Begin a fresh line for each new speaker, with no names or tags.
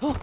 哦